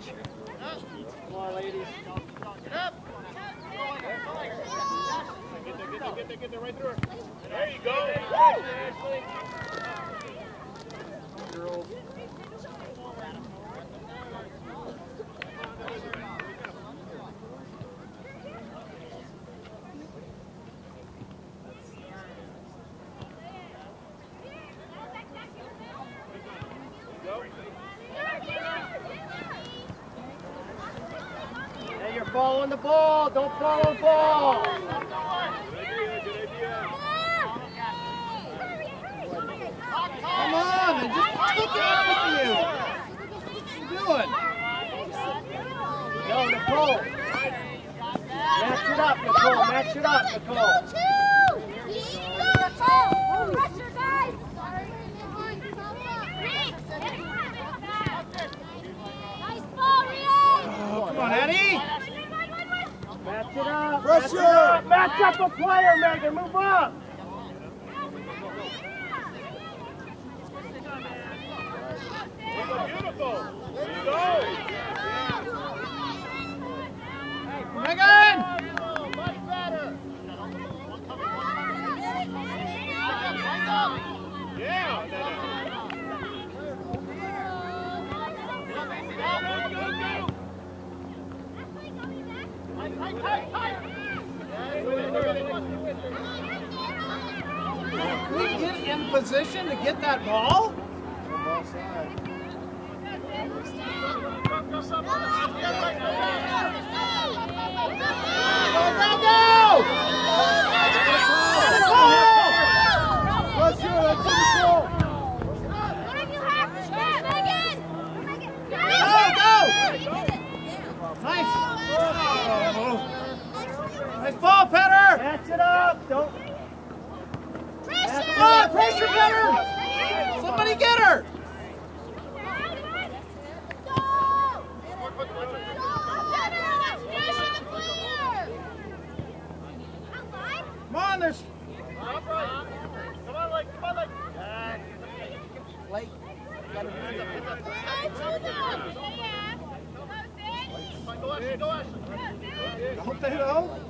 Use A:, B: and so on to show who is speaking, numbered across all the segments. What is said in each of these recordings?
A: Get up. Get there, get there, get there, right through her. There you go. Ashley.
B: Girls. Following the ball. Don't follow the ball.
A: Good idea, good idea.
B: Come on, man. Just it out with you. What you doing? Go, Nicole. Match it up, Nicole. Match it up, Nicole. Oh, come on, Eddie. Match it up. Match
C: Pressure.
B: up. Match up a player, Megan. Move up.
A: Beautiful. There you go.
B: Megan.
A: Much better. Yeah.
B: Can we get in position to get that ball? Go, go, go!
C: Pressure, that's in the goal.
B: Nice. Nice ball, Petter. Match it up. Don't. Come on, pressure, Petter. Somebody get her. Come on, there's.
A: Come on, like, come on, like.
C: Blake, gotta move it.
A: Come on, go Ashley, go Ashley.
B: Don't they know?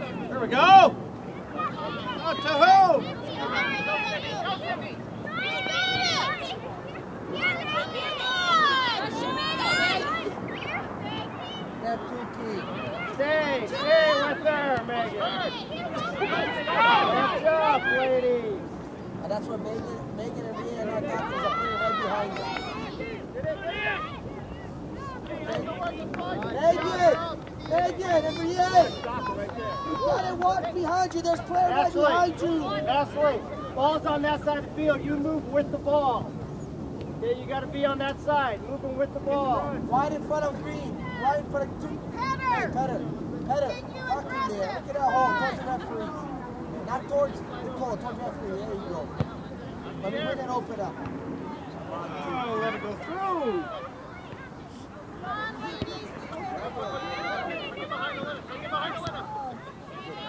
A: There
B: we go. Oh, to who?
C: That two, key.
B: Stay, stay with her, Megan. Catch up, ladies.
C: And that's what Megan, Megan and Rhea and I thought there's a player right behind you. Megan! Megan and Rhea! You gotta walk behind you, there's a player right
B: Ashley,
C: behind you!
B: Ashley, ball's on that side of the field. You move with the ball. Okay, you got to be on that side, moving with the ball.
C: Right in front of green, right in front of two. Hey, Cutter, Cutter, talk to there. Look at that hole, towards the referee. Not towards Nicole, towards the referee. There you go. Let me bring it open up.
B: Oh, let it go through.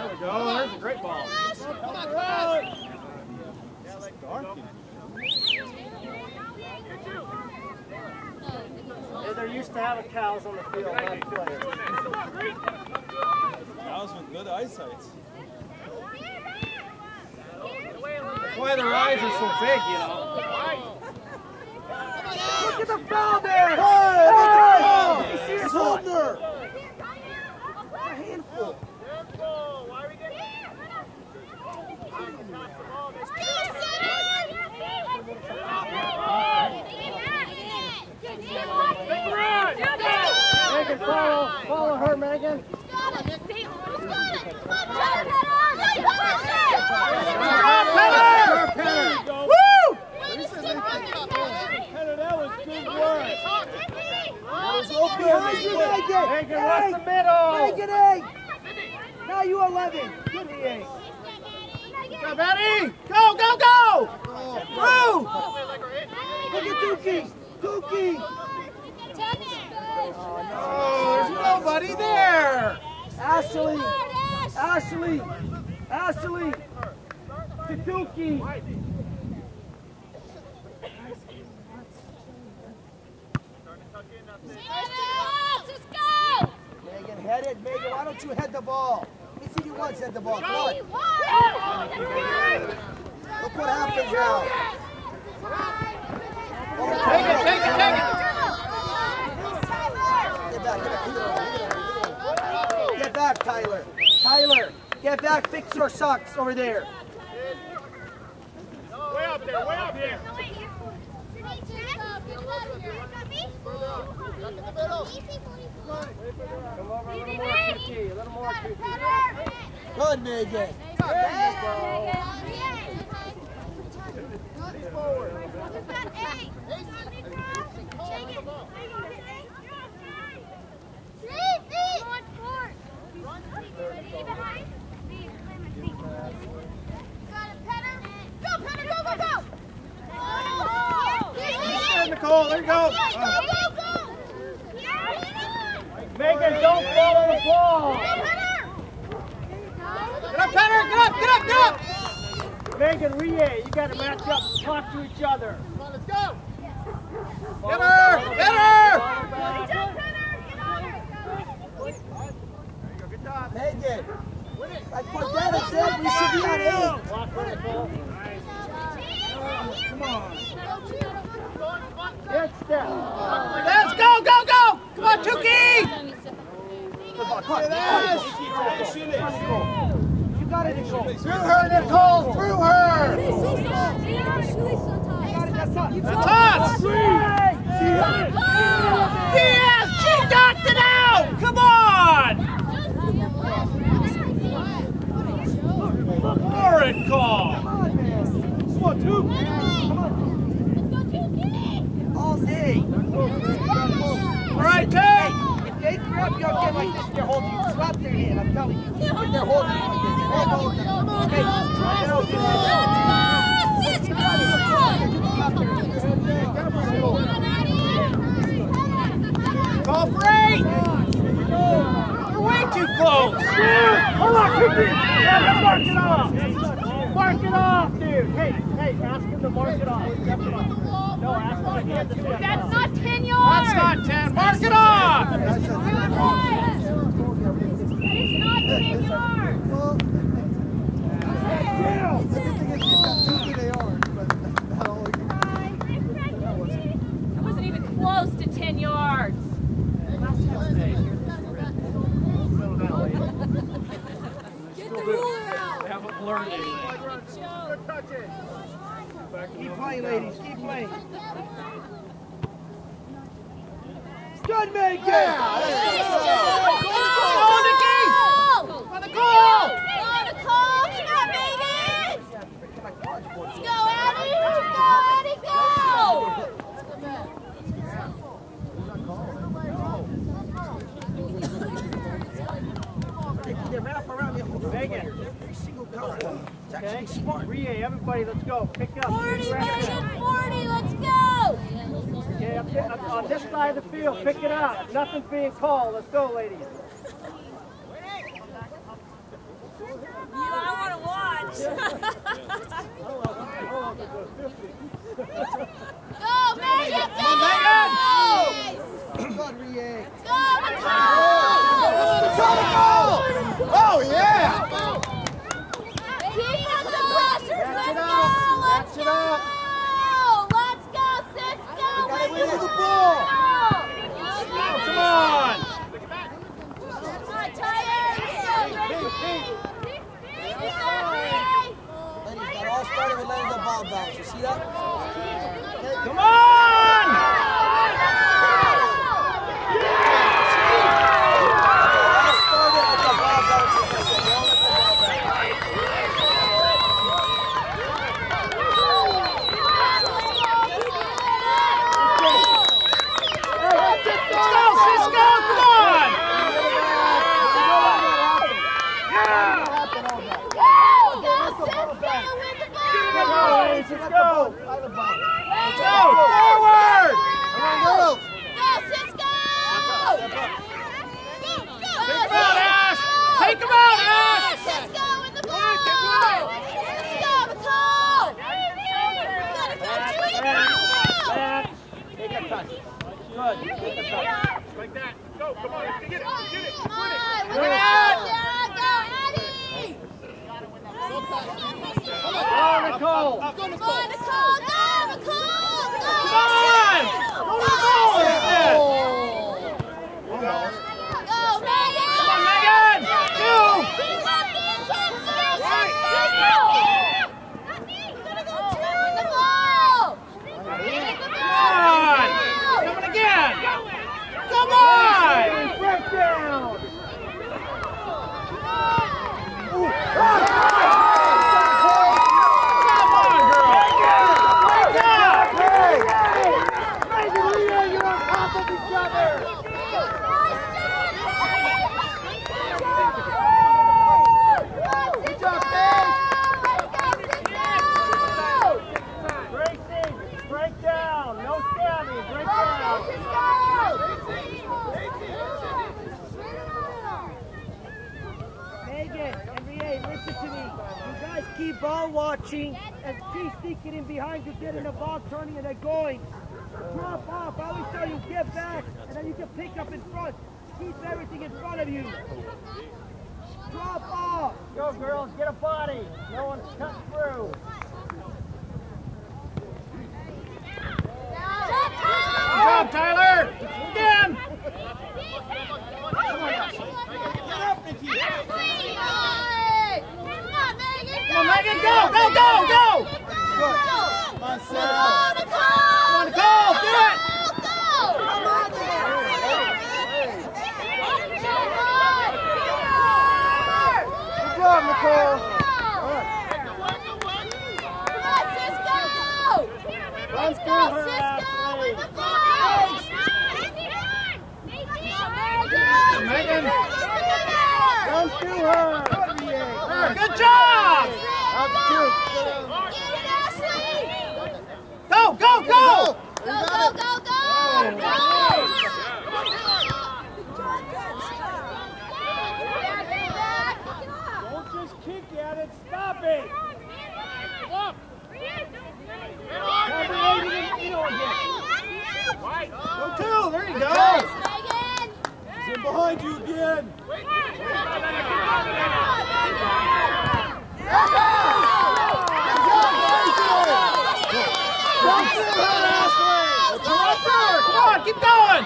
B: There we go. There's a great ball. Yeah, they're used to having cows on the field, not players.
D: Cows with good eyesight.
B: That's why their eyes are so big, you know. Look at the foul there!
C: Hey,
B: You see
C: It's
B: his
C: Holder!
B: a handful. Megan, follow, follow her, Megan. Penner! Penner! Woo!
D: Penner, that was good work.
C: It was open, Nice, you make it.
D: Megan, what's the middle?
C: Make eight. Now you 11. Good eight.
D: Go, Betty!
C: Look at Dookie. Dookie.
D: Oh, there's nobody there!
C: Ashley. Ashley. Ashley. Megan, head it. Megan, why don't you head the ball? Let me see you once head the ball. Come on. Look what happens now.
D: Take it, take it, take it!
C: Get back, get back. Get back, Tyler. Tyler, get back. Fix your socks over there.
B: Way up there, way up there.
D: A little more,
C: Good, Megan.
D: Nicole, there you go.
B: Megan, don't follow the ball.
D: Get up, Penner! Get up, get up, get up!
B: Megan, Rie, you got to match up, talk to each other. Come on, let's go.
D: Get her! Get her!
C: Megan. Like what said, we should be on eight.
B: Walk for the ball.
D: Come on.
B: Good step.
D: Let's go, go, go! Come on, Tuki!
C: Come on,
D: Yes!
C: You got it, Nicole.
D: Through her, Nicole! Through her! Tots! Yes! She knocked it out! Come on! Horrid call!
C: Come on, two. Come on. All eight.
D: All right, take!
C: If they grab you again like this, they're holding you. Slap their hand, I'm telling you. They're holding you like this. Hold on. Hey, try it out. Slap their hand. Get them on the floor.
D: Call for eight! You're way too close!
B: Hold on, Cookie. Yeah, mark it off. Mark it off, dude. Hey, hey, ask him to mark it off. No, ask him to hand the
E: That's not 10 yards.
D: That's not 10. Mark it off!
E: That is not 10 yards.
C: Well, the good thing is you've got two good ARs, but not all you
E: wasn't even close to 10 yards. Get the ruler out.
D: haven't learned
C: Keep playing, ladies. Keep playing. Good, Megan.
D: Go, Nikki! On the goal!
E: Let's go, Addie! Let's go, Addie, go!
C: They, they wrap around the
B: Megan.
C: every single color. It's
B: Okay?
C: smart.
B: Rie, everybody, let's go. Pick up.
E: 40,
B: Pick
E: Megan,
B: up.
E: 40, let's go!
B: Okay, up there, up on this side of the field, pick it up. Nothing's being called. Let's go, ladies.
E: You, I want to watch. go, Megan, go!
D: Megan!
C: Good, Rie.
E: Go, Nicole!
D: Oh, yeah!
E: touch.
C: Good.
E: Get
C: the
E: touch. Like that. Let's go.
D: Come on. Let's
B: get it. Let's get it.
E: Come on. Look at it. Go, Eddie. Come on, Nicole.
D: Come on,
E: Nicole.
D: Go, Nicole.
E: Go.
D: Come on.
E: Go,
B: Nicole. Keep ball watching and keep sneaking in behind you, getting the ball, turning and then going. Drop off. I always tell you, get back, and then you can pick up in front. Keep everything in front of you. Drop off. Go, girls. Get a body. No one's cut through.
D: Job, Tyler! Again! Come on, Megan, go, go, go, go!
C: Come on, Sarah.
D: Come on, Nicole, do it!
C: Good job, Nicole.
E: Let's go, Cisco! With the ball!
D: Megan.
C: Don't do her.
D: Good job!
C: Up two.
E: Get it, Ashley!
D: Go, go, go!
E: Go, go, go, go! Go!
B: Don't just kick at it. Stop it. Have the lady in the middle again.
D: Go two, there you go!
C: In behind you again.
D: Come on, keep going!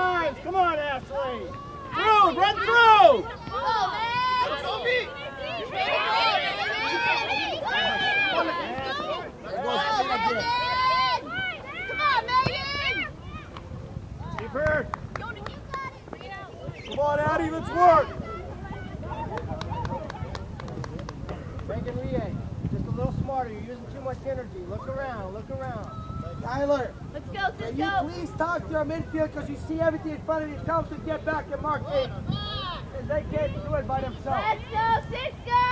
B: times. Come on, Ashley.
D: Through, run through! Let's go.
E: Come on, Megan!
B: Keep her.
C: Come on, Addie, let's work. Megan Rie, just a little smarter. You're using too much energy. Look around, look around. Tyler,
E: Let's go,
C: can you please talk to our midfield because you see everything in front of you. Tell them to get back and mark eight. And they can't do it by themselves.
E: Let's go, Cisco!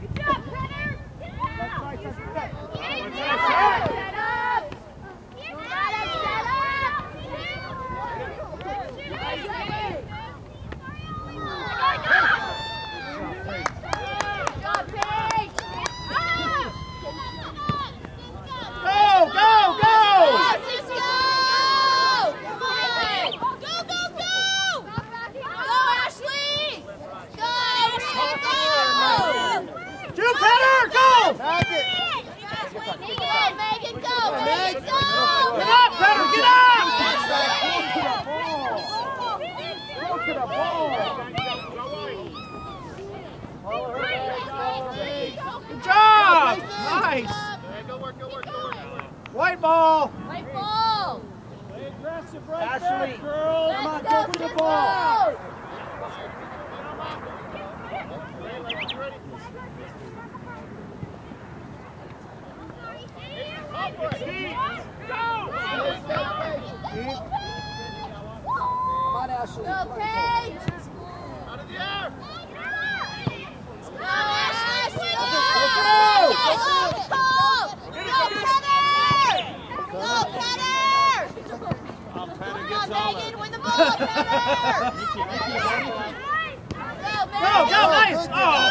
E: Good job, Penner!
C: That's right, that's right.
E: Set up! Got it set up! Good job, Paige!
D: Go, go, go!
E: Go, Cisco! Go, go, go! Go, Ashley! Go, Ashley, go!
D: Shoot, Petter, go!
C: Back it.
E: Megan, Megan, go! Megan,
D: Get
E: go!
D: up, Petter, get up!
C: Go to the ball.
D: Good job! Nice!
F: Hey, go work, go work, go work, go work.
D: White ball.
E: White ball.
B: Play aggressive right Ashley. back, girls.
E: Let's
B: Come on,
E: go,
B: go for the
E: let's
B: ball.
E: go.
C: Come on, Ashley.
E: Go, Paige.
F: Out of the air.
E: Go, Ashley. Go.
C: Go,
E: Go, Go, Cutter. Go, Cutter.
D: Oh, Petter
E: Come
D: gets
E: on,
D: all
E: Megan,
D: that.
E: win the ball, Cutter.
D: Nikki, Nikki,
E: Go,
D: Go, nice.